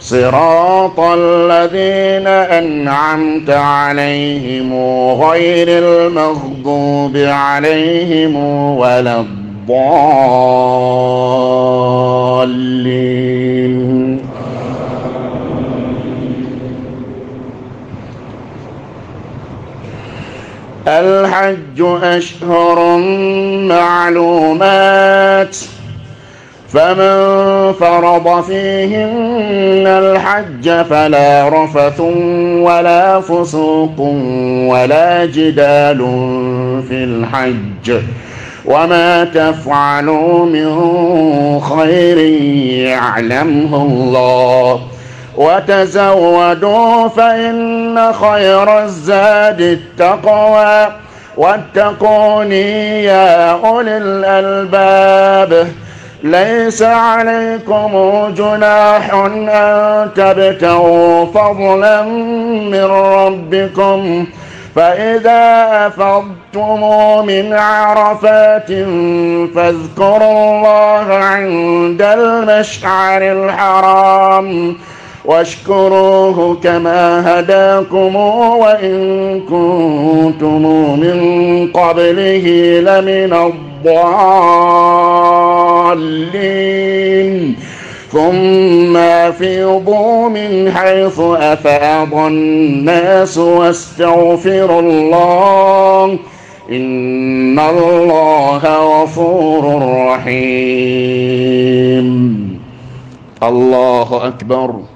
صراط الذين أنعمت عليهم غير المغضوب عليهم ولا الضالين. الحج أشهر معلومات. فمن فرض فيهن الحج فلا رفث ولا فسوق ولا جدال في الحج. وما تفعلوا من خير يعلمه الله. وتزودوا فإن خير الزاد التقوى. واتقوني يا أولي الألباب. ليس عليكم جناح أن تبتغوا فضلا من ربكم. فإذا أفضتم من عرفات فاذكروا الله عند المشعر الحرام واشكروه كما هداكم وإن كنتم من قبله لمن الضالين. ثم أفيضوا من حيث أفاض الناس واستغفروا الله. إن الله غفور رحيم. الله أكبر.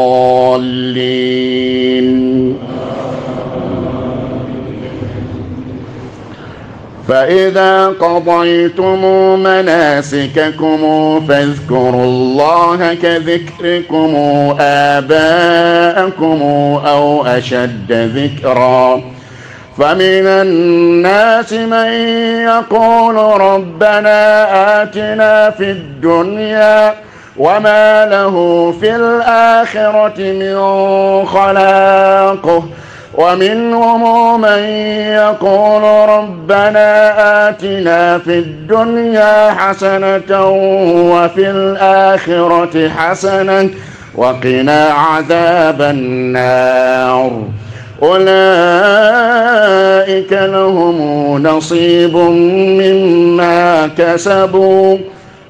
فإذا قضيتم مناسككم فاذكروا الله كذكركم آباءكم أو أشد ذكرا. فمن الناس من يقول ربنا آتنا في الدنيا وما له في الآخرة من خلاق ومنهم من يقول ربنا آتنا في الدنيا حسنة وفي الآخرة حسنة وقنا عذاب النار. أولئك لهم نصيب مما كسبوا.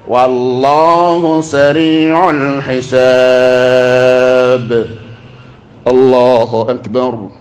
والله سريع الحساب. الله أكبر.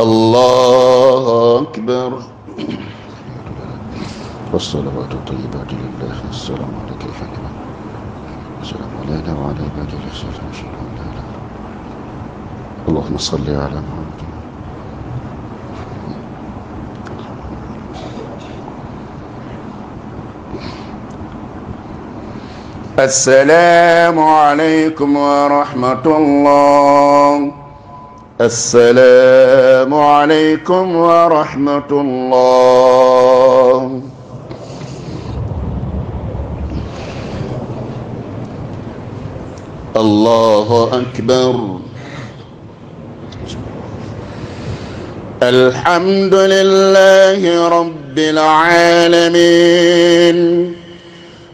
الله أكبر. والصلوات الطيبات لله السلام عليك يا فندم السلام علينا وعلى عباد الله الصالحين اللهم صل على محمد. السلام عليكم ورحمة الله. السلام عليكم ورحمة الله. الله أكبر. الحمد لله رب العالمين.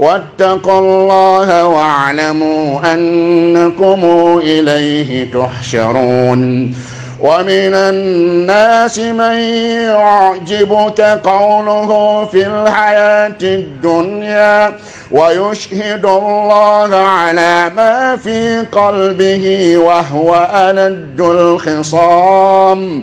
واتقوا الله واعلموا أنكم إليه تحشرون. ومن الناس من يعجبك قوله في الحياة الدنيا ويشهد الله على ما في قلبه وهو ألد الخصام.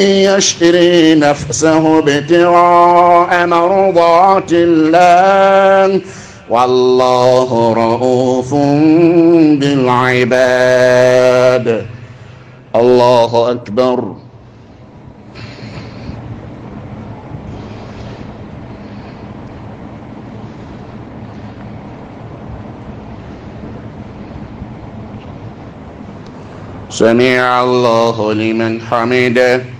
يشتري نفسه ابتغاء مرضات الله. والله رؤوف بالعباد. الله أكبر. سمع الله لمن حمده.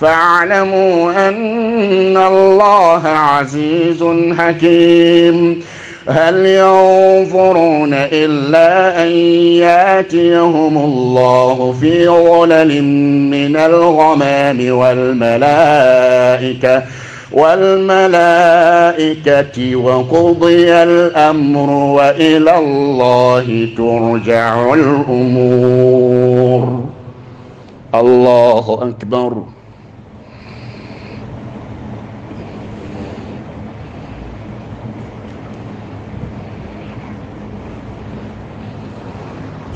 فاعلموا أن الله عزيز حكيم. هل ينظرون إلا أن ياتيهم الله في ظلل من الغمام والملائكة والملائكة وقضي الأمر وإلى الله ترجع الأمور. الله أكبر.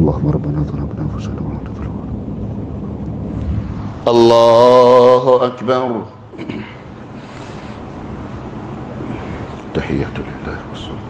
اللهم ربنا ظلمنا أنفسنا ولا تغفر الله أكبر. تحية لله والصلاة